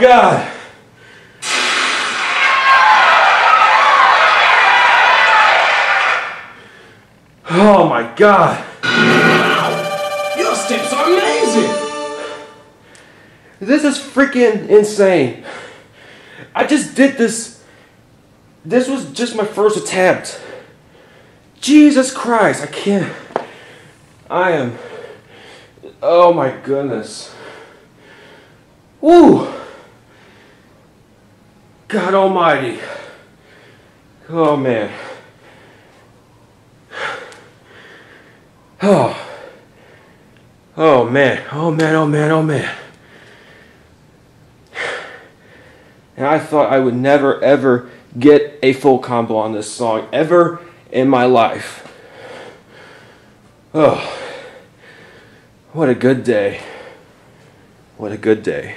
my god. Oh my god. Wow. Your steps are amazing. This is freaking insane. I just did this. This was just my first attempt. Jesus Christ, I can't. I am. Oh my goodness. Woo! God Almighty. Oh man. Oh. Oh man. Oh man. Oh man. Oh man. And I thought I would never ever get a full combo on this song ever in my life. Oh. What a good day. What a good day.